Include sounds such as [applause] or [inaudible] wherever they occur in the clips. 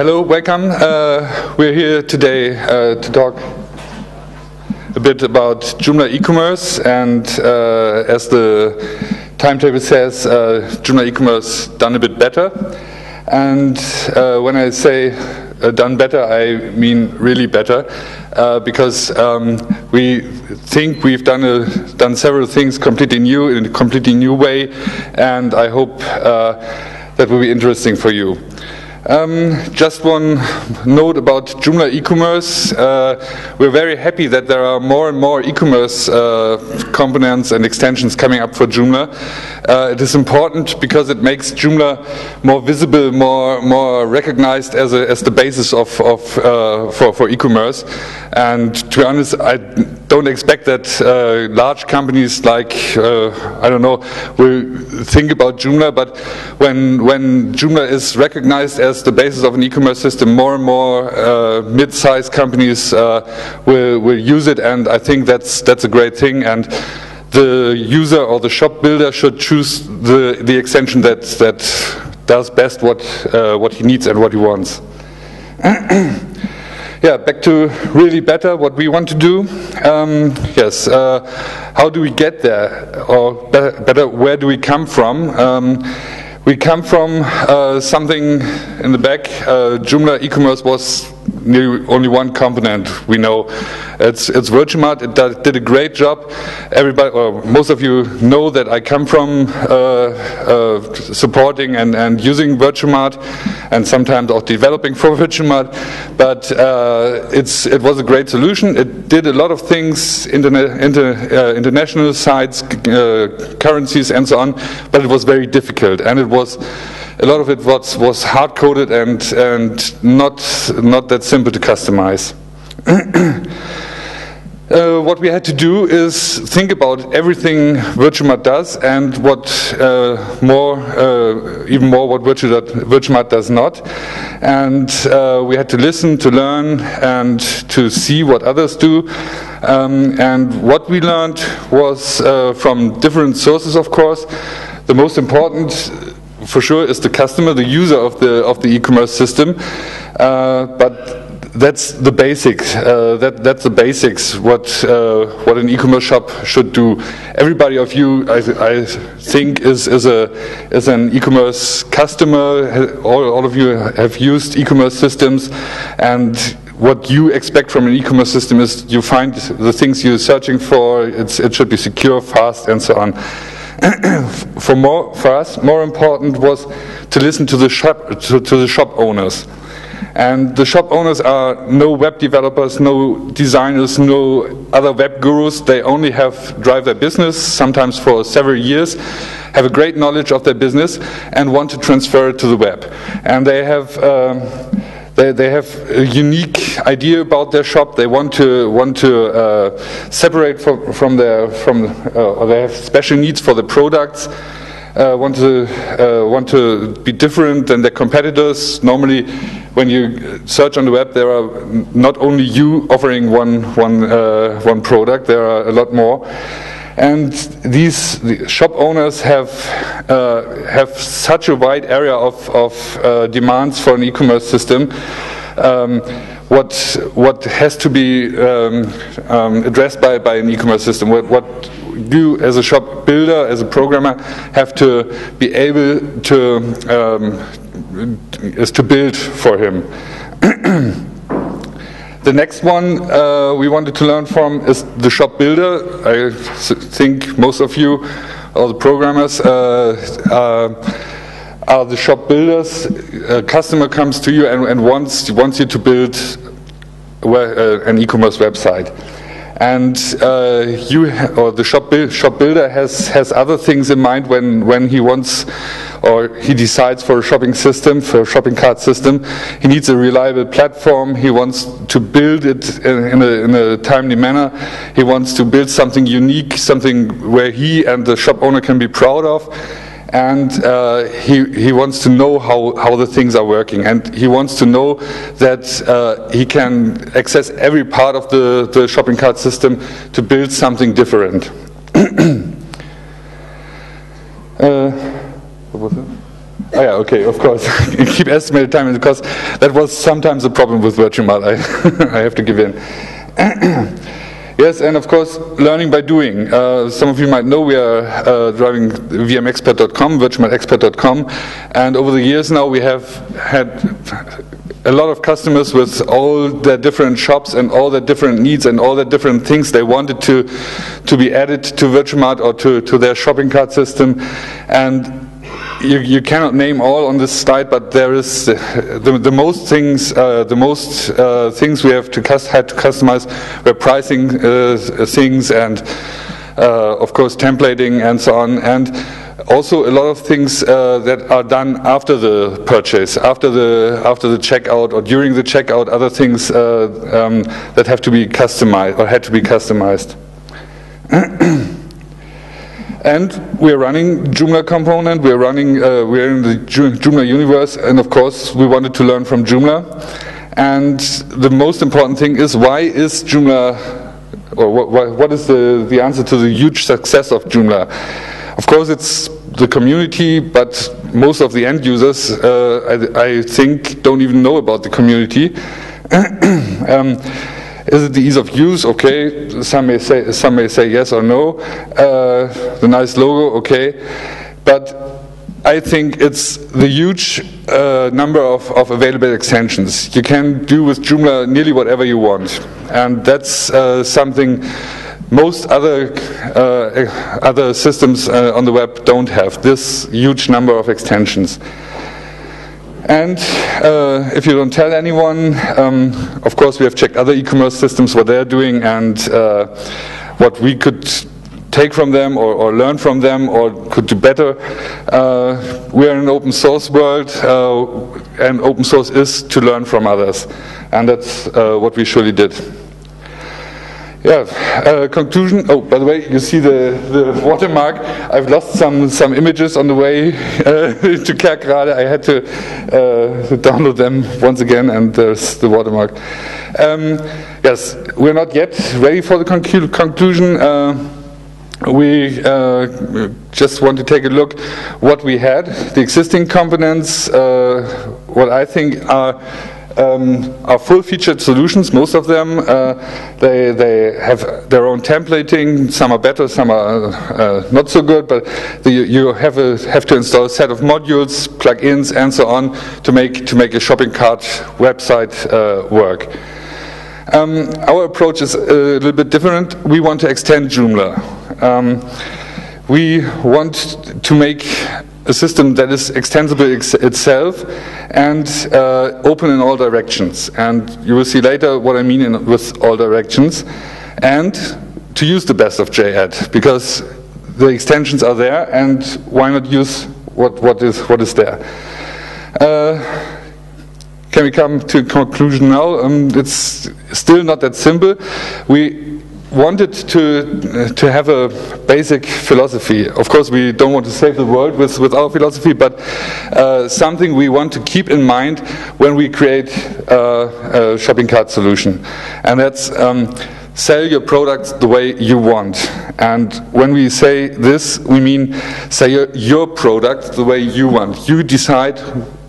Hello, welcome. Uh, we're here today uh, to talk a bit about Joomla e-commerce and uh, as the timetable says, uh, Joomla e-commerce done a bit better. And uh, when I say uh, done better, I mean really better, because um, we think we've done a, done several things completely new in a completely new way, and I hope that will be interesting for you. Um, just one note about Joomla e-commerce. Uh, we're very happy that there are more and more e-commerce uh, components and extensions coming up for Joomla. Uh, it is important because it makes Joomla more visible, more more recognized as, a, as the basis of, of uh, for, for e-commerce. And to be honest, I don't expect that uh, large companies like, uh, I don't know, will think about Joomla, but when, when Joomla is recognized as as the basis of an e-commerce system, more and more uh, mid-sized companies uh, will, will use it, and I think that's that's a great thing. And the user or the shop builder should choose the the extension that that does best what uh, what he needs and what he wants. [clears throat] yeah, back to really better, what we want to do. Um, yes, uh, how do we get there? Or better, where do we come from? Um, we come from uh, something in the back. Uh, Joomla e-commerce was only one component we know. It's, it's. It did a great job. Everybody, or most of you know that I come from uh, uh, supporting and, and using Virtuemart and sometimes also developing for [laughs] Virtuemart. But uh, it's, it was a great solution. It did a lot of things, interna inter, uh, international sites, uh, currencies and so on, but it was very difficult and it was a lot of it was, was hard coded and, and not, not that simple to customize. [clears throat] Uh, what we had to do is think about everything Virtuemart does and what uh, more, uh, even more what Virtuemart does not. And uh, we had to listen, to learn, and to see what others do. Um, and what we learned was uh, from different sources, of course. The most important for sure is the customer, the user of the of the e-commerce system. Uh, but that's the basics. Uh, that that's the basics. What uh, what an e-commerce shop should do. Everybody of you, I, I think, is is a is an e-commerce customer. All, all of you have used e-commerce systems, and what you expect from an e-commerce system is you find the things you're searching for. It's, it should be secure, fast, and so on. [clears throat] for more for us, more important was to listen to the shop to, to the shop owners. And the shop owners are no web developers, no designers, no other web gurus. They only have drive their business, sometimes for several years, have a great knowledge of their business, and want to transfer it to the web. And they have. Um, they, they have a unique idea about their shop. They want to want to uh, separate from, from their from uh, or they have special needs for the products. Uh, want to uh, want to be different than their competitors. Normally, when you search on the web, there are not only you offering one one uh, one product. There are a lot more. And these the shop owners have uh, have such a wide area of, of uh, demands for an e-commerce system. Um, what what has to be um, um, addressed by, by an e-commerce system? What, what you as a shop builder, as a programmer, have to be able to um, is to build for him. [clears throat] The next one uh, we wanted to learn from is the shop builder. I think most of you, all the programmers, uh, uh, are the shop builders. A customer comes to you and, and wants, wants you to build uh, an e-commerce website and uh, you or the shop, shop builder has has other things in mind when when he wants or he decides for a shopping system for a shopping cart system. He needs a reliable platform. He wants to build it in, in, a, in a timely manner. He wants to build something unique something where he and the shop owner can be proud of and uh, he, he wants to know how, how the things are working and he wants to know that uh, he can access every part of the, the shopping cart system to build something different. [coughs] uh, what was it? Oh yeah, okay, of course. [laughs] Keep estimated time because that was sometimes a problem with Virtuemart. I, [laughs] I have to give in. [coughs] yes, and of course, learning by doing. Uh, some of you might know we are uh, driving vmexpert.com, virtualexpert.com, and over the years now we have had a lot of customers with all their different shops and all their different needs and all their different things they wanted to to be added to Virtuemart or to, to their shopping cart system. And you, you cannot name all on this slide, but there is uh, the, the most things uh, the most uh, things we have to had to customize were pricing uh, things and uh, of course templating and so on and also a lot of things uh, that are done after the purchase, after the after the checkout or during the checkout, other things um, that have to be customized or had to be customized. [clears throat] And we're running Joomla component, we're running, uh, we're in the Joomla universe, and of course we wanted to learn from Joomla. And the most important thing is why is Joomla, or what, what is the, the answer to the huge success of Joomla? Of course it's the community, but most of the end users, uh, I, I, think, don't even know about the community. [clears throat] um, is it the ease of use? Okay, some may say some may say yes or no. Uh, the nice logo, okay, but I think it's the huge uh, number of, of available extensions. You can do with Joomla nearly whatever you want, and that's uh, something most other uh, other systems uh, on the web don't have. This huge number of extensions. And uh, if you don't tell anyone, um, of course we have checked other e-commerce systems, what they're doing and uh, what we could take from them or, or, learn from them or could do better. Uh, we're in an open source world uh, and open source is to learn from others. And that's uh, what we surely did. Yeah, uh, conclusion. Oh, by the way, you see the, the watermark. I've lost some, some images on the way [laughs] uh, to Kerkrade. I had to, uh, download them once again, and there's the watermark. Um, yes, we're not yet ready for the conclu conclusion. Uh, we uh, just want to take a look what we had, the existing components, uh, what I think are um, are full-featured solutions. Most of them uh, they they have their own templating. Some are better, some are uh, not so good. But the, you have a, have to install a set of modules, plugins, and so on to make to make a shopping cart website uh, work. Um, our approach is a little bit different. We want to extend Joomla. Um, we want to make a system that is extensible ex itself and uh, open in all directions. And you will see later what I mean in, with all directions. And to use the best of JED, because the extensions are there, and why not use what, what, is, what is there? Uh, can we come to a conclusion now? Um, it's still not that simple. We wanted to to have a basic philosophy. Of course, we don't want to save the world with, with our philosophy, but uh, something we want to keep in mind when we create uh, a shopping cart solution, and that's. Um, sell your products the way you want. And when we say this, we mean sell your, your product the way you want. You decide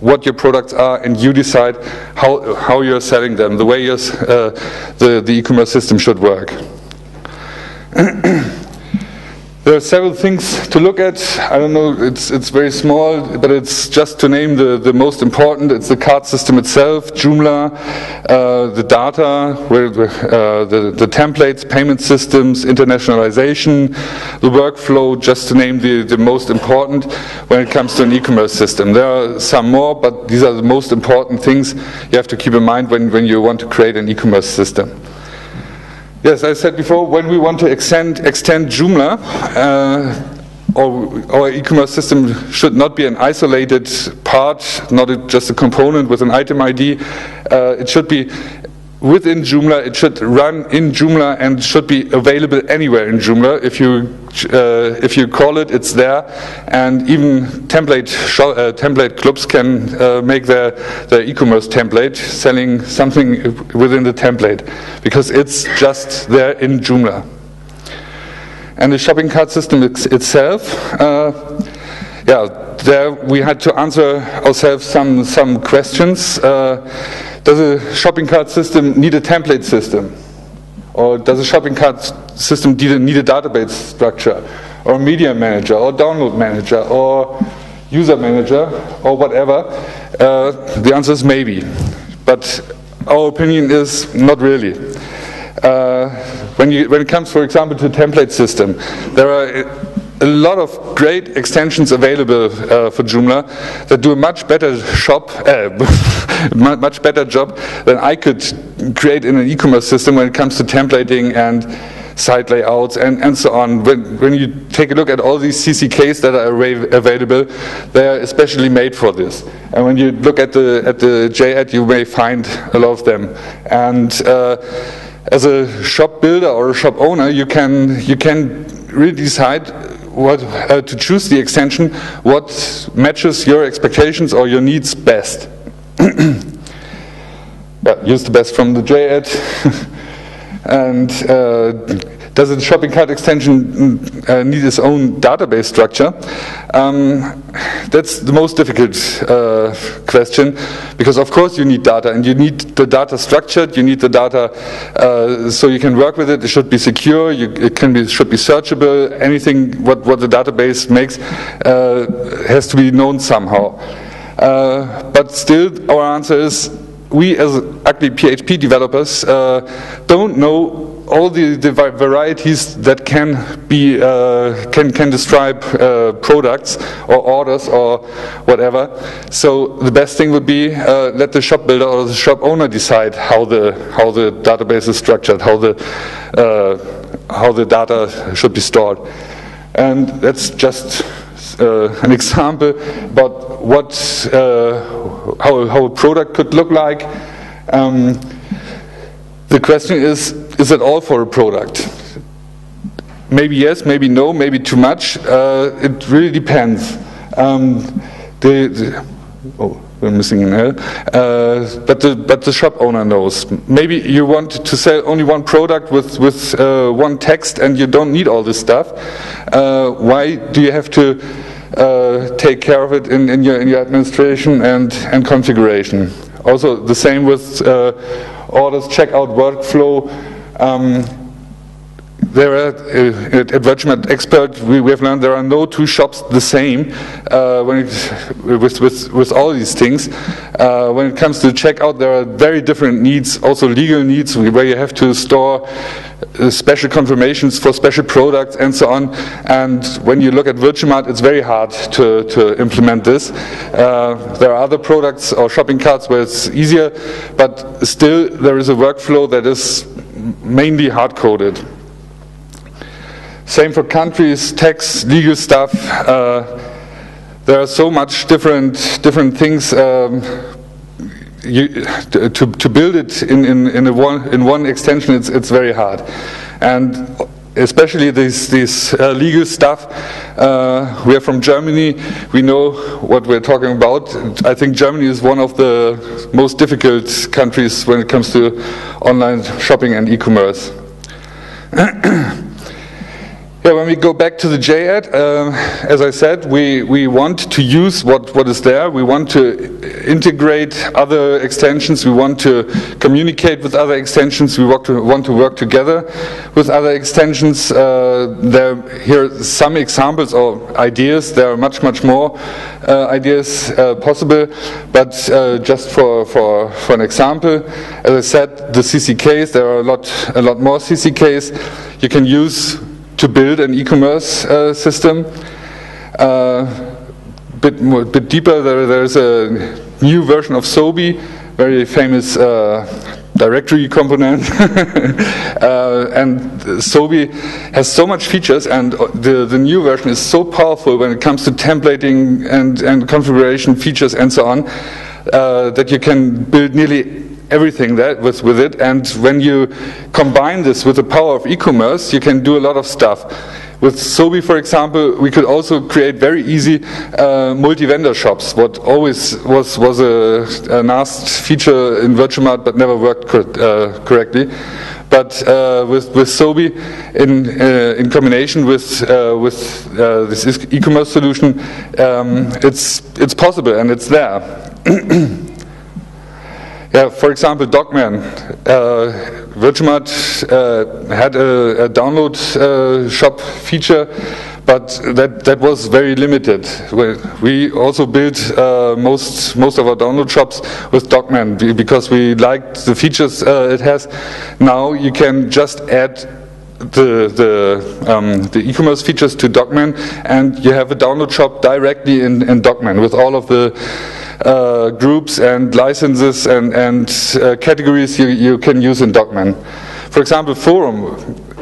what your products are and you decide how, how you're selling them, the way uh, the, the e-commerce system should work. [clears throat] There are several things to look at. I don't know, it's, it's very small, but it's just to name the, the most important. It's the cart system itself, Joomla, uh, the data, where, uh, the, the templates, payment systems, internationalization, the workflow, just to name the, the most important when it comes to an e-commerce system. There are some more, but these are the most important things you have to keep in mind when, when you want to create an e-commerce system. Yes, as I said before, when we want to extend, extend Joomla, uh, our, our e-commerce system should not be an isolated part, not a, just a component with an item ID. Uh, it should be within Joomla, it should run in Joomla and should be available anywhere in Joomla. If you uh, if you call it, it's there, and even template uh, template clubs can uh, make their their e-commerce template selling something within the template because it's just there in Joomla. And the shopping cart system itself, uh, yeah there we had to answer ourselves some, some questions. Does a shopping cart system need a template system? Or does a shopping cart system need a, database structure? Or media manager, or download manager, or user manager, or whatever? Uh, the answer is maybe. But our opinion is not really. Uh, when, you, when it comes, for example, to template system, there are a lot of great extensions available uh, for Joomla that do a much better shop, uh, [laughs] much better job than I could create in an e-commerce system when it comes to templating and site layouts and, and so on. When, when you take a look at all these CCKs that are available, they are especially made for this. And when you look at the at the JED, you may find a lot of them. And uh, as a shop builder or a shop owner, you can you can really decide what, uh, to choose the extension what matches your expectations or your needs best. [coughs] yeah, use the best from the JED. [laughs] and uh, does a shopping cart extension mm, uh, need its own database structure? Um, that's the most difficult uh, question because, of course, you need data and you need the data structured. You need the data uh, so you can work with it. It should be secure. You, it can be should be searchable. Anything what what the database makes uh, has to be known somehow. Uh, but still, our answer is we as ugly PHP developers uh, don't know all the, the, varieties that can be uh, can can describe uh, products or orders or whatever. So the best thing would be uh, let the shop builder or the shop owner decide how the how the database is structured, how the uh, how the data should be stored, and that's just uh, an example about what uh, how how a product could look like. Um, the question is, is it all for a product? Maybe yes, maybe no, maybe too much. Uh, it really depends. Um, the, the, oh, we're missing an L. Uh, but the but the shop owner knows. Maybe you want to sell only one product with with uh, one text, and you don't need all this stuff. Uh, why do you have to uh, take care of it in, in your in your administration and and configuration? Also, the same with uh, orders checkout workflow. Um, there are, uh, at, at Expert, we, we, have learned there are no two shops the same uh, when it, with, with, with all these things. Uh, when it comes to checkout, there are very different needs, also legal needs, where you have to store uh, special confirmations for special products and so on. And when you look at Virtuemart, it's very hard to, to implement this. Uh, there are other products or shopping carts where it's easier, but still there is a workflow that is mainly hard-coded. Same for countries, tax, legal stuff. Uh, there are so much different different things. Um, you, to, to build it in, in, in, one, in one extension, it's, it's very hard. And especially this, this uh, legal stuff. Uh, we are from Germany. We know what we're talking about. I think Germany is one of the most difficult countries when it comes to online shopping and e-commerce. [clears throat] Yeah, when we go back to the JED, uh, as I said, we, we want to use what, what is there. We want to integrate other extensions. We want to communicate with other extensions. We want to, want to work together with other extensions. Uh, there here are some examples or ideas. There are much, much more uh, ideas uh, possible. But uh, just for, for, for an example, as I said, the CCKs, there are a lot, a lot more CCKs. You can use to build an e-commerce uh, system. Uh, bit more, bit deeper, there, there's a new version of Sobi, very famous uh, directory component. [laughs] uh, and Sobi has so much features, and the, the new version is so powerful when it comes to templating and, and configuration features and so on, uh, that you can build nearly everything that with, with it. And when you combine this with the power of e-commerce, you can do a lot of stuff. With Sobi, for example, we could also create very easy uh, multi-vendor shops. What always was was a, a nasty feature in Virtuemart, but never worked uh, correctly. but uh, with with Sobi in uh, in combination with uh, with uh, this e-commerce solution, um, it's it's possible and it's there. [clears throat] yeah, for example, Docman. Uh, uh, had a, a download shop feature but that that was very limited. We also built uh, most most of our download shops with Docman because we liked the features uh, it has. Now you can just add the the, um, the e-commerce features to Docman, and you have a download shop directly in, in Docman with all of the uh, groups and licenses and and uh, categories you, you can use in Docman. For example, Forum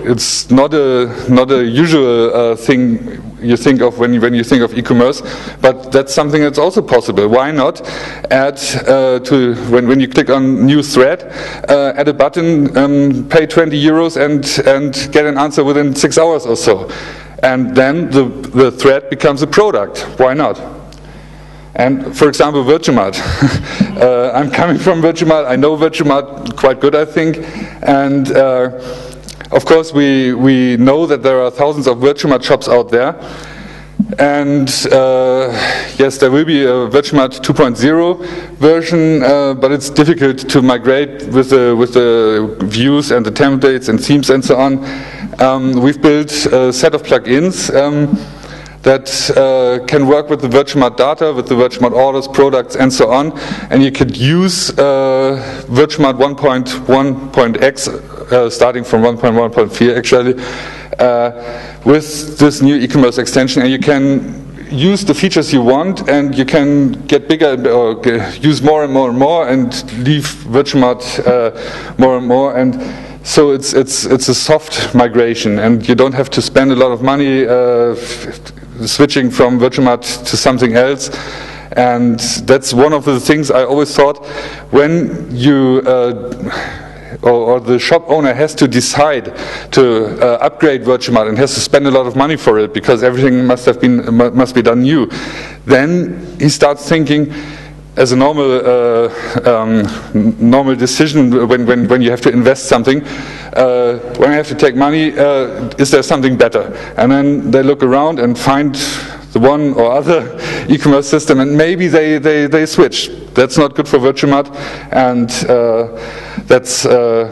it's not a not a usual uh, thing you think of when you, when you think of e-commerce, but that's something that's also possible. Why not add uh, to when when you click on new thread, uh, add a button, um, pay 20 euros, and and get an answer within six hours or so, and then the the thread becomes a product. Why not? And for example, Virtuemart. [laughs] uh, I'm coming from Virtuemart. I know Virtuemart quite good, I think, and uh, of course, we, we know that there are thousands of Virtuemart shops out there. And uh, yes, there will be a Virtuemart 2.0 version, uh, but it's difficult to migrate with the, with the views and the templates and themes and so on. Um, we've built a set of plugins. Um, that uh, can work with the Virtuemart data, with the Virtuemart orders, products, and so on. And you could use uh, Virtuemart 1.1.x, uh, starting from 1.1.4 actually, uh, with this new e-commerce extension, and you can use the features you want, and you can get bigger or use more and more and more, and leave Virtuemart uh, more and more. and so it's it's it's a soft migration, and you don't have to spend a lot of money uh, switching from Virtuemart to something else. And that's one of the things I always thought when you uh, or, or, the shop owner has to decide to uh, upgrade Virtuemart and has to spend a lot of money for it because everything must have been must be done new. Then he starts thinking as a normal uh, um, normal decision when, when, when you have to invest something, uh, when I have to take money, uh, is there something better? And then they look around and find the one or other [laughs] e-commerce system, and maybe they, they, they switch. That's not good for Virtuemart, and uh, that's uh,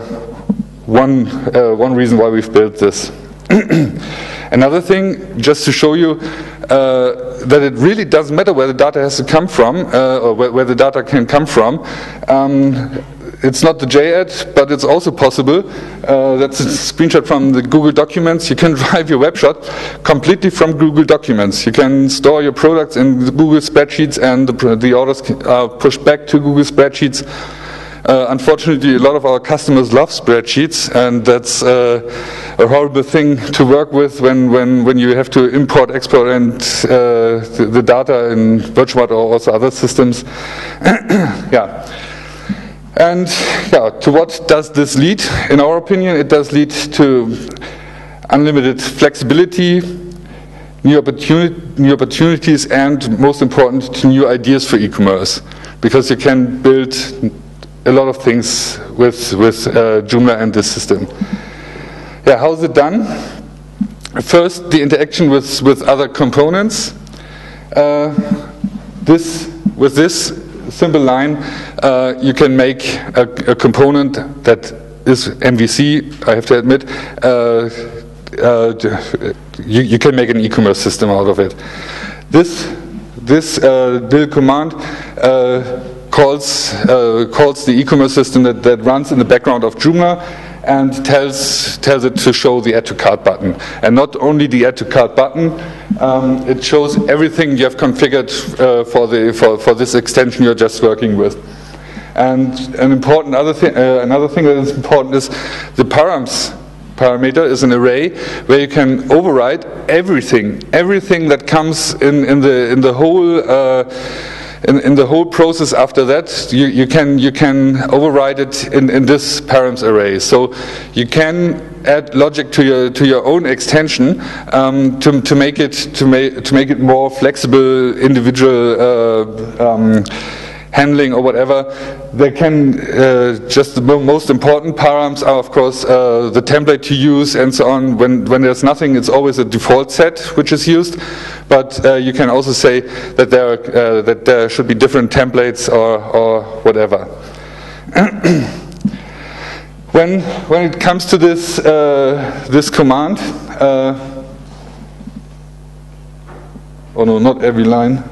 one, uh, one reason why we've built this. [clears throat] Another thing, just to show you uh, that it really doesn't matter where the data has to come from, uh, or where, where, the data can come from. Um, it's not the JED, but it's also possible. Uh, that's a screenshot from the Google Documents. You can [laughs] drive your web shop completely from Google Documents. You can store your products in Google spreadsheets, and the, the orders are pushed back to Google spreadsheets. Uh, unfortunately, a lot of our customers love spreadsheets, and that's uh, a horrible thing to work with when, when, when you have to import, export, and uh, the, the, data in Virtual or also other systems. [coughs] yeah. And yeah, to what does this lead? In our opinion, it does lead to unlimited flexibility, new, opportuni new opportunities, and most important, to new ideas for e-commerce. Because you can build a lot of things with, with uh, Joomla and this system. Yeah, how's it done? First, the interaction with, with other components. Uh, this, with this simple line, uh, you can make a, a, component that is MVC, I have to admit. Uh, uh, you, you, can make an e-commerce system out of it. This, this uh, DIL command calls, uh, calls the e-commerce system that, that runs in the background of Joomla and tells, tells it to show the add to cart button. And not only the add to cart button, um, it shows everything you have configured uh, for, the, for, for this extension you're just working with. And an important other thing, uh, another thing that is important is the params parameter is an array where you can override everything, everything that comes in, in the in the whole uh, in, in the whole process after that, you, you, can, you can override it in, in this params array. So you can add logic to your to your own extension um, to, to make it to to make it more flexible, individual, uh, um, handling or whatever. They can, uh, just the most important params are of course uh, the template to use and so on. When, when there's nothing, it's always a default set which is used. But uh, you can also say that there, uh, that there should be different templates or, or whatever. [clears throat] when, when it comes to this, uh, this command, uh, oh no, not every line.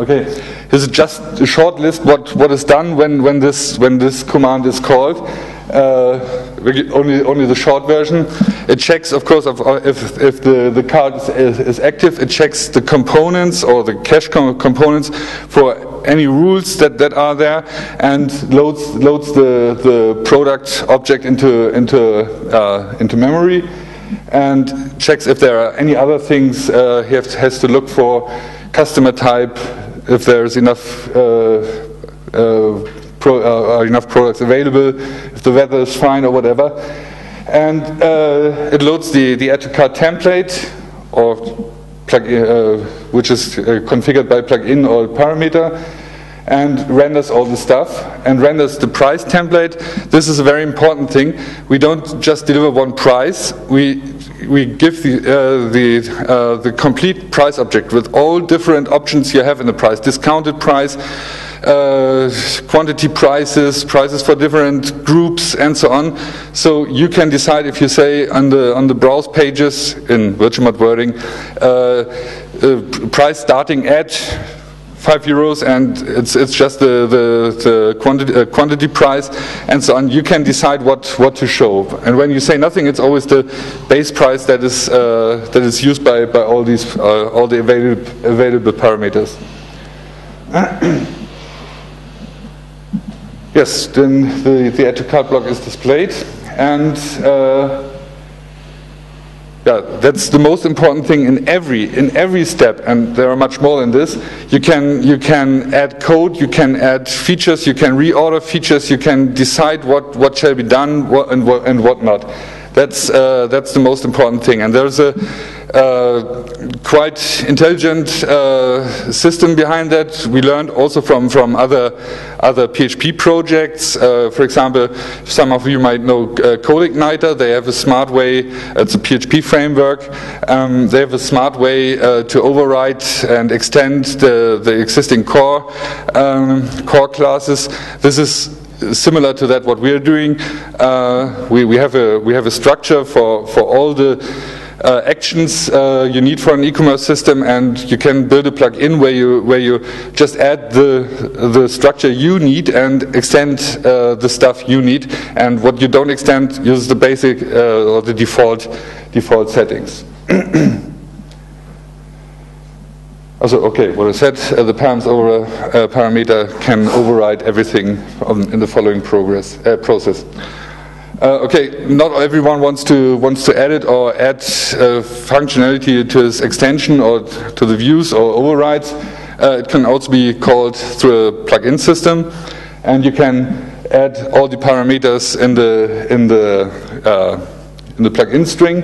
Okay, this is just a short list what, what is done when, when, this, when this command is called. Uh, only, only the short version. It checks, of course, uh, if, if the, the card is, is, active, it checks the components or the cache com components for any rules that, that are there and loads, loads the, the product object into, into, uh, into memory and checks if there are any other things uh, he has to look for, customer type, if there's enough uh, uh, pro, uh, enough products available, if the weather is fine or whatever. And it loads the, the cart template or plug, which is configured by plugin or parameter and renders all the stuff and renders the price template. This is a very important thing. We don't just deliver one price. We we give the uh, the uh, the complete price object with all different options you have in the price, discounted price. Uh, quantity prices, prices for different groups, and so on. So you can decide if you say on the on the browse pages in Virtuemart wording, uh, uh, price starting at five euros and it's it's just the the, the quantity uh, quantity price and so on. You can decide what what to show. And when you say nothing it's always the base price that is uh, that is used by by all these uh, all the available available parameters. [coughs] Yes then the the add to cart block is displayed and uh, yeah, that's the most important thing in every in every step, and there are much more than this. You can you can add code, you can add features, you can reorder features, you can decide what what shall be done what, and what and what not. That's uh, that's the most important thing, and there's a quite intelligent uh, system behind that. We learned also from, from other, other PHP projects. Uh, for example, some of you might know uh, CodeIgniter. They have a smart way, it's a PHP framework. Um, they have a smart way uh, to overwrite and extend the, the existing core, um, core classes. This is similar to that what we are doing. Uh, we, we, have a, we have a structure for, for all the uh, actions uh, you need for an e-commerce system, and you can build a plugin where you where you just add the the structure you need and extend uh, the stuff you need, and what you don't extend uses the basic uh, or the default default settings. [coughs] Also, okay, what I said, uh, the params over uh, parameter can override everything on, in the following progress, process. Uh, okay, not everyone wants to wants to edit or add uh, functionality to this extension or to the views or overrides. Uh, it can also be called through a plugin system, and you can add all the parameters in the in the uh, in the plugin string.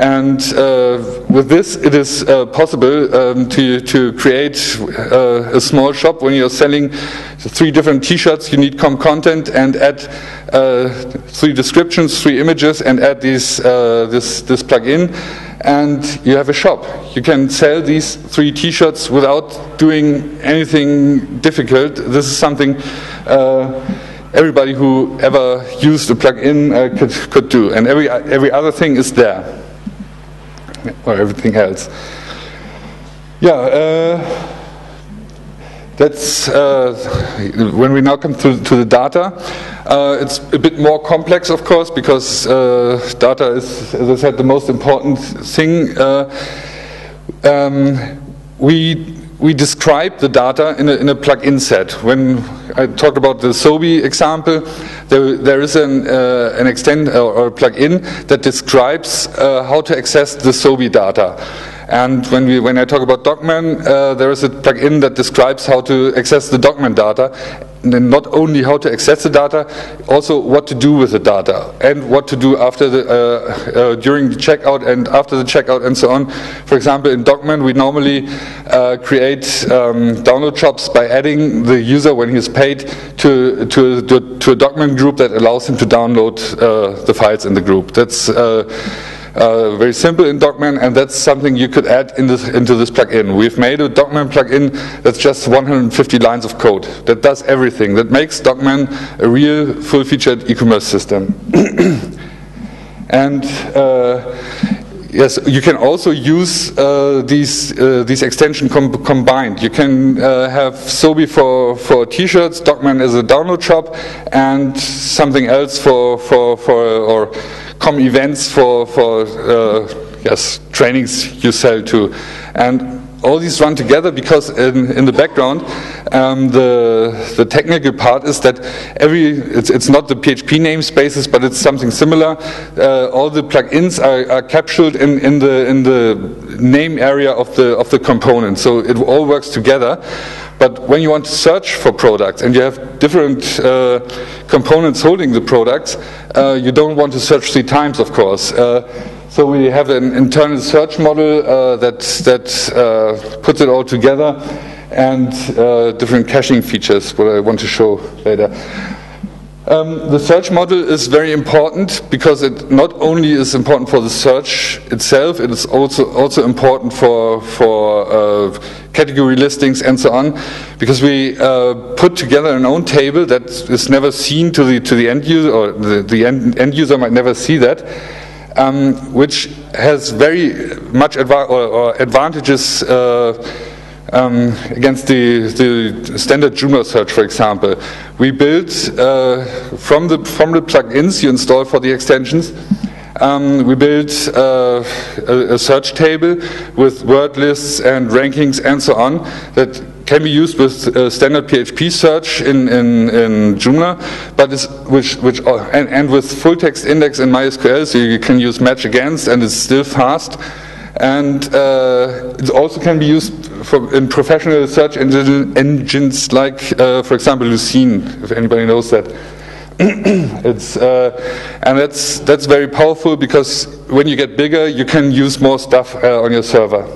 And uh, with this, it is uh, possible um, to, to create uh, a small shop when you're selling three different t-shirts, you need com content and add uh, three descriptions, three images, and add these, uh, this, this plugin, and you have a shop. You can sell these three t-shirts without doing anything difficult. This is something uh, everybody who ever used a plugin uh, could, could do, and every, every other thing is there or everything else. Yeah, uh, that's uh, when we now come to, to the data. Uh, it's a bit more complex, of course, because uh, data is, as I said, the most important thing. Uh, um, we we describe the data in a, in a plug-in set. When I talked about the Sobi example, there, there is an, uh, an extend uh, or a plug-in that describes uh, how to access the Sobi data. And when, we, when I talk about Docman, uh, there is a plugin that describes how to access the Docman data and not only how to access the data, also what to do with the data and what to do after the uh, uh, during the checkout and after the checkout and so on. For example, in Docman, we normally uh, create um, download jobs by adding the user when he's paid to to to, to a Docman group that allows him to download uh, the files in the group. That's uh, very simple in Docman, and that's something you could add in this, into this plugin. We've made a Docman plugin that's just 150 lines of code that does everything. That makes Docman a real full-featured e-commerce system. [coughs] and uh, Yes, you can also use uh, these uh, these extensions com combined. You can uh, have Sobi for for T-shirts, Docman as a download shop, and something else for for for or com events for for uh, yes trainings you sell to, and all these run together because in, in the background um, the the technical part is that every it's, it's not the PHP namespaces but it's something similar. Uh, all the plugins are, are, captured in, in the in the name area of the of the component, so it all works together. But when you want to search for products and you have different uh, components holding the products, uh, you don't want to search three times, of course. Uh, so we have an internal search model uh, that, that uh, puts it all together and different caching features, what I want to show later. Um, the search model is very important because it not only is important for the search itself, it is also also important for for uh, category listings and so on, because we uh, put together an own table that is never seen to the to the end user or the, the end, end user might never see that, um, which has very much or, or advantages. Uh, um, against the, the, standard Joomla search, for example. We built uh, from the from the plugins you install for the extensions. Um, we built uh, a, a, search table with word lists and rankings and so on that can be used with uh, standard PHP search in, in, in Joomla, but it's, which, which, uh, and, and with full text index in MySQL, so you can use match against and it's still fast. And uh, it also can be used for, in professional search engine, engines like, uh, for example, Lucene, if anybody knows that. [clears throat] it's uh, and that's that's very powerful because when you get bigger, you can use more stuff uh, on your server.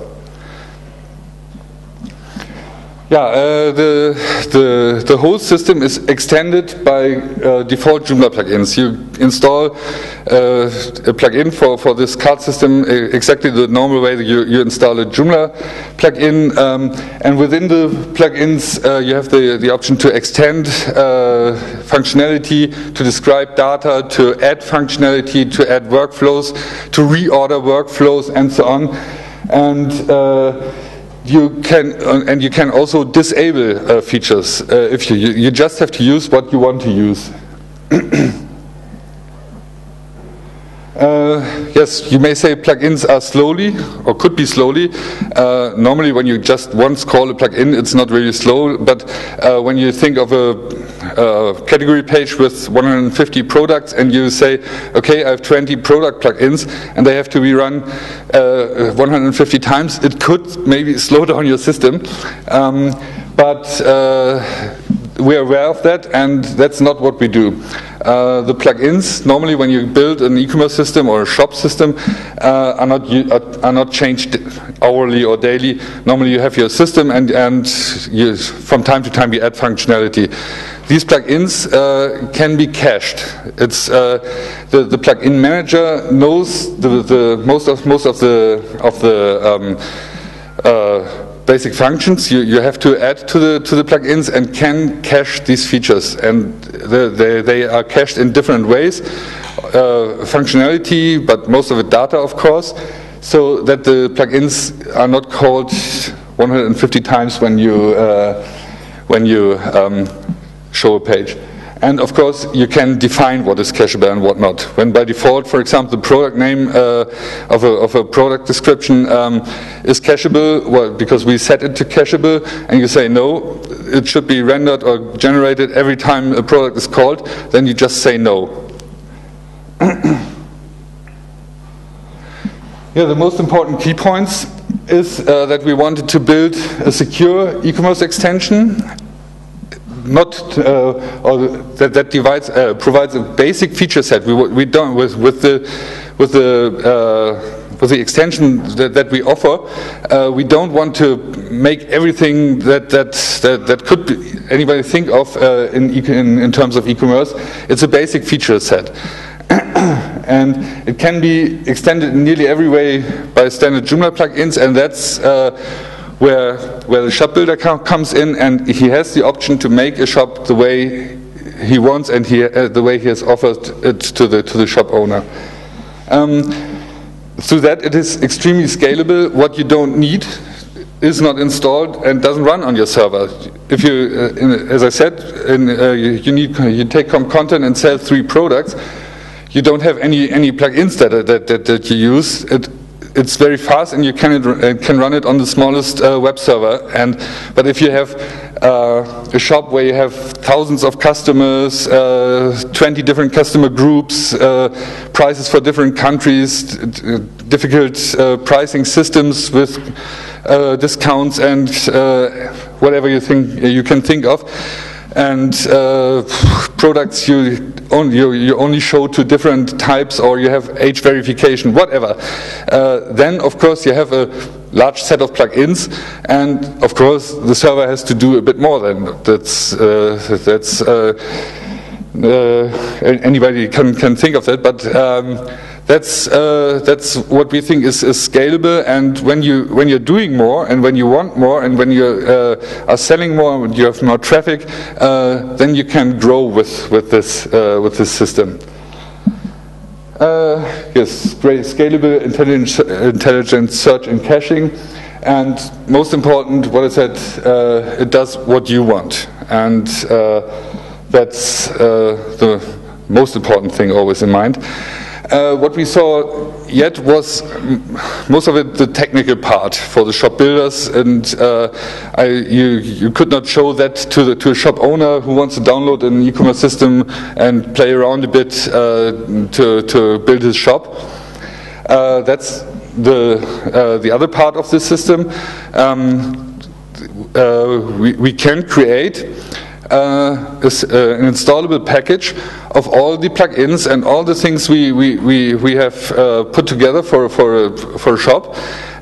Yeah, uh, the, the, the whole system is extended by uh, default Joomla plugins. You install uh, a plugin for, for this card system exactly the normal way that you, you install a Joomla plugin. Um, and within the plugins, uh, you have the, the option to extend uh, functionality, to describe data, to add functionality, to add workflows, to reorder workflows, and so on. And uh, you can uh, and you can also disable uh, features uh, if you you just have to use what you want to use [clears throat] Uh, yes, you may say plugins are slowly, or could be slowly. Uh, normally, when you just once call a plugin, it's not really slow. But uh, when you think of a, a, category page with 150 products, and you say, "Okay, I have 20 product plugins, and they have to be run uh, 150 times," it could maybe [laughs] slow down your system. Um, but uh, we're aware of that, and that's not what we do. Uh, the plugins, normally when you build an e-commerce system or a shop system, uh, are, not, are, not changed hourly or daily. Normally you have your system, and, and you, from time to time you add functionality. These plugins uh, can be cached. It's uh, the, the plugin manager knows the, the most of most of the of the um, uh, basic functions. You, you have to add to the to the plugins and can cache these features. And the, they, they are cached in different ways. Uh, functionality but most of it data of course. So that the plugins are not called 150 times when you uh, when you um, show a page and of course, you can define what is cacheable and what not. When by default, for example, the product name uh, of, a, of, a, product description um, is cacheable, well, because we set it to cacheable, and you say no, it should be rendered or generated every time a product is called, then you just say no. [coughs] yeah, the most important key points is uh, that we wanted to build a secure e-commerce extension not uh, or that, that divides, uh, provides a basic feature set. We, we don't with, with the with the uh, with the extension that, that we offer, uh, we don't want to make everything that that that, that could anybody think of uh, in, in, in terms of e-commerce. It's a basic feature set. [coughs] and it can be extended in nearly every way by standard Joomla plugins, and that's uh, where, where the shop builder comes in and he has the option to make a shop the way he wants and he, uh, the way he has offered it to the, to the shop owner. Um, through that it is extremely scalable. What you don't need is not installed and doesn't run on your server. If you, uh, in, as I said, in, uh, you, need, you take content and sell three products, you don't have any, any plugins that, that, that, that you use. It, it's very fast and you can, uh, can run it on the smallest uh, web server. And But if you have uh, a shop where you have thousands of customers, uh, 20 different customer groups, uh, prices for different countries, difficult pricing systems with discounts and whatever you think you can think of, and uh, products you only, you, you, only show to different types or you have age verification, whatever. Uh, then, of course, you have a large set of plugins, and of course, the server has to do a bit more than that's. Uh, that's uh, uh, anybody can, can think of that, but um, that's uh, that's what we think is, is, scalable. And when you when you're doing more, and when you want more, and when you uh, are selling more, and you have more traffic, uh, then you can grow with with this uh, with this system. Uh, yes, great scalable, intelligent, intelligent search and caching. And most important, what I said, uh, it does what you want. And that's the most important thing always in mind. Uh, what we saw yet was most of it the technical part for the shop builders, and uh, I, you, you could not show that to, the, to a shop owner who wants to download an e-commerce system and play around a bit uh, to, to build his shop. Uh, that's the, uh, the other part of the system. Um, we, we can create uh, is, uh, an installable package of all the plugins and all the things we, we, we, we have uh, put together for, for, for a shop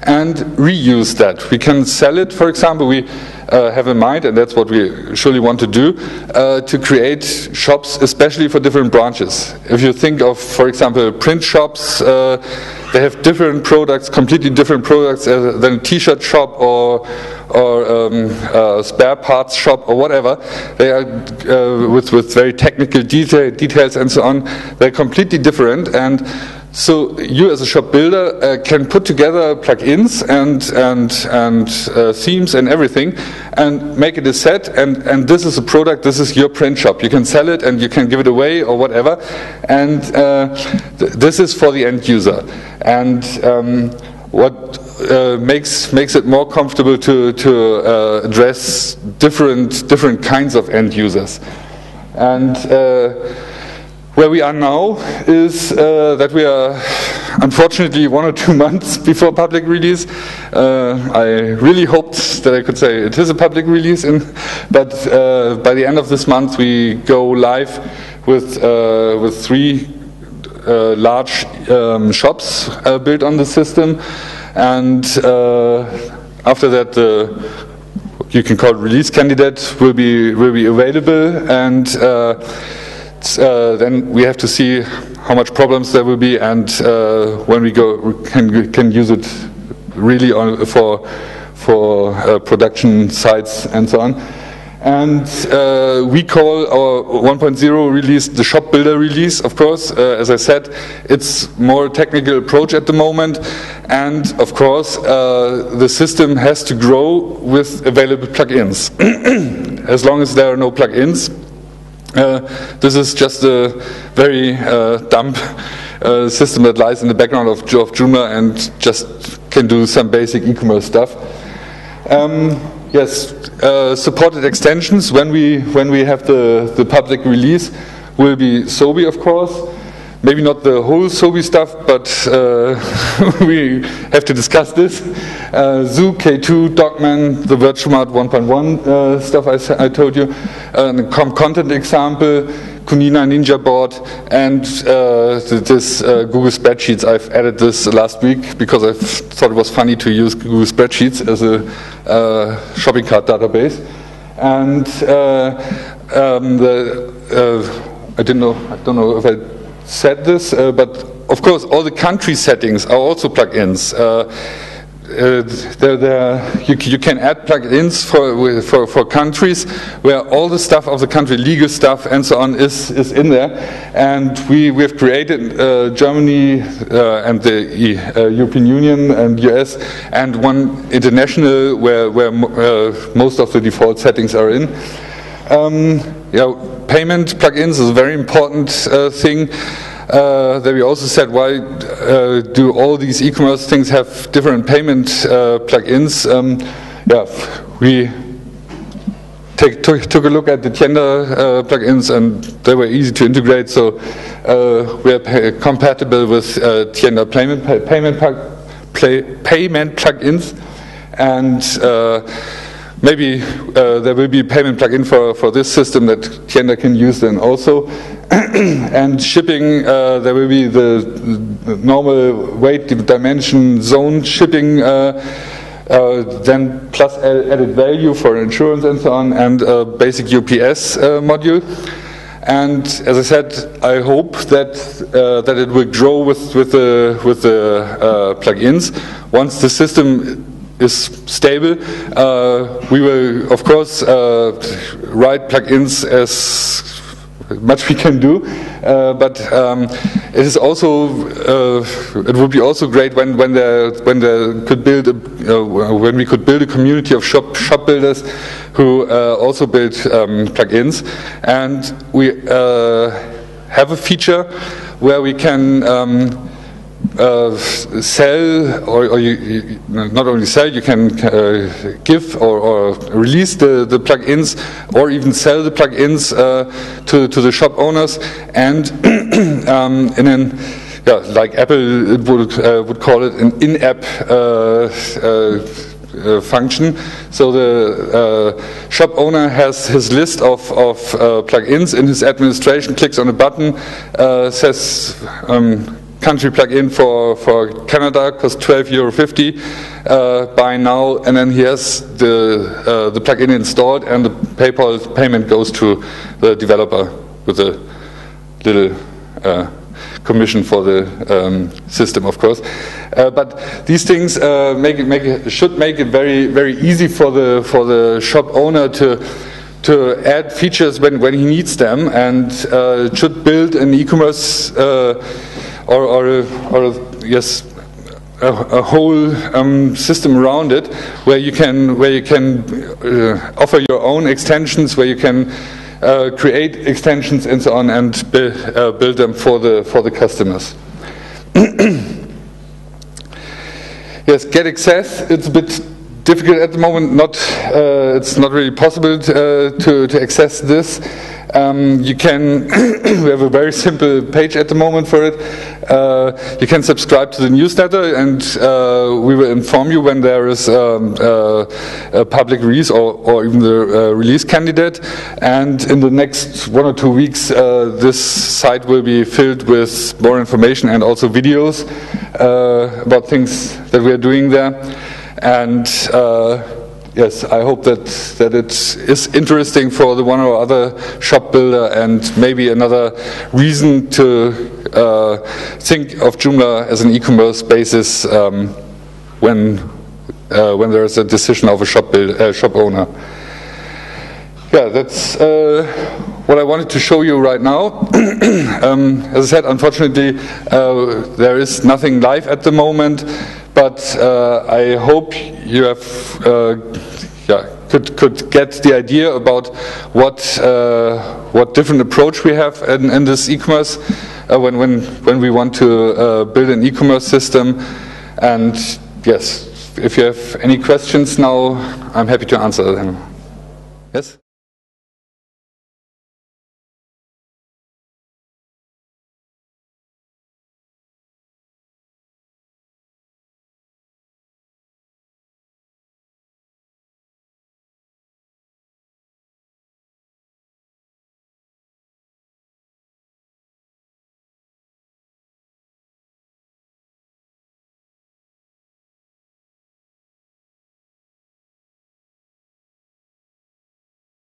and reuse that. We can sell it, for example, we uh, have in mind, and that's what we surely want to do, uh, to create shops especially for different branches. If you think of, for example, print shops, uh, they have different products, completely different products uh, than a t-shirt shop or or um, spare parts shop or whatever. They are uh, with with very technical detail, details and so on. They're completely different and so you as a shop builder uh, can put together plugins and and and uh, themes and everything, and make it a set. And and this is a product. This is your print shop. You can sell it and you can give it away or whatever. And uh, th this is for the end user. And um, what uh, makes makes it more comfortable to to uh, address different different kinds of end users. And uh, where we are now is uh, that we are unfortunately one or two [laughs] months before public release. Uh, I really hoped that I could say it is a public release, in, but uh, by the end of this month we go live with, uh, with three uh, large um, shops uh, built on the system, and after that the you can call release candidate will be will be available and uh, then we have to see how much problems there will be and uh, when we go can can use it really on, for for uh, production sites and so on. And uh, we call our 1.0 release the shop builder release, of course. Uh, as I said, it's more technical approach at the moment. And of course, uh, the system has to grow with available plugins. [clears throat] as long as there are no plugins, this is just a very uh, dumb uh, system that lies in the background of, of Joomla and just can do some basic e-commerce stuff. Um, yes, uh, supported extensions when we when we have the the public release will be Sobi, of course. Maybe not the whole SOBI stuff, but uh, [laughs] we have to discuss this. Uh, Zoo, K2, Docman, the Virtuemart 1.1 uh, stuff I, I, told you, a content example, Kunena Ninja board, and uh, this uh, Google Spreadsheets. I've added this last week because I thought it was funny to use Google Spreadsheets as a uh, shopping cart database. And um, the, I didn't know, I don't know if I said this, uh, but of course all the country settings are also plugins. Uh, uh, there, there, you, you, can add plugins for, for, for countries where all the stuff of the country, legal stuff and so on, is, is in there. And we, we have created uh, Germany uh, and the uh, European Union and US and one international where, where uh, most of the default settings are in. Um, yeah, payment plugins is a very important uh, thing. Uh, that we also said, why uh, do all these e-commerce things have different payment uh, plugins? Um, yeah, we take, took, took, a look at the Tienda uh, plugins and they were easy to integrate, so uh, we are compatible with uh, Tienda payment, payment, payment plugins. And maybe uh, there will be a payment plugin for, for this system that Tienda can use then also. [clears throat] and shipping, uh, there will be the, normal weight dimension zone shipping, uh, uh then plus added value for insurance and so on, and a basic UPS uh, module. And as I said, I hope that uh, that it will grow with with the with the plugins once the system is stable. Uh, we will, of course, uh, write plugins as much we can do, uh, but um, it is also uh, it would be also great when when there when there could build a, uh, when we could build a community of shop shop builders who uh, also build um, plugins, and we have a feature where we can. Um, uh, sell, or, or you, you, not only sell, you can uh, give or, or, release the, the plugins, or even sell the plugins uh, to, to the shop owners, and [clears throat] um, in yeah, like Apple would uh, would call it an in-app uh, uh, function. So the uh, shop owner has his list of, of uh, plugins in his administration, clicks on a button, says um, country plugin for, for Canada costs 12 euro 50 uh, by now, and then he has the uh, the plugin installed, and the PayPal payment goes to the developer with a little. Uh, commission for the um, system, of course. Uh, but these things uh, make it, make it, should make it very very easy for the for the shop owner to to add features when, when he needs them and uh, should build an e-commerce uh, or, or, or yes, a, a whole um, system around it where you can where you can uh, offer your own extensions, where you can uh, create extensions and so on, and build, uh, build them for the for the customers. [clears throat] yes, get access. It's a bit difficult at the moment. Not uh, it's not really possible uh, to, to access this. Um, you can, [coughs] we have a very simple page at the moment for it. Uh, you can subscribe to the newsletter and uh, we will inform you when there is um, uh, a public release or, or even the uh, release candidate. And in the next one or two weeks, uh, this site will be filled with more information and also videos uh, about things that we are doing there. And yes, I hope that, that it is interesting for the one or other shop builder and maybe another reason to uh, think of Joomla as an e-commerce basis um, when, uh, when there is a decision of a shop, build, uh, shop owner. Yeah, that's uh, what I wanted to show you right now. [clears throat] um, as I said, unfortunately, uh, there is nothing live at the moment but uh, I hope you have uh, yeah, could could get the idea about what uh, what different approach we have in, in this e-commerce uh, when when when we want to uh, build an e-commerce system. And yes, if you have any questions now, I'm happy to answer them. Yes.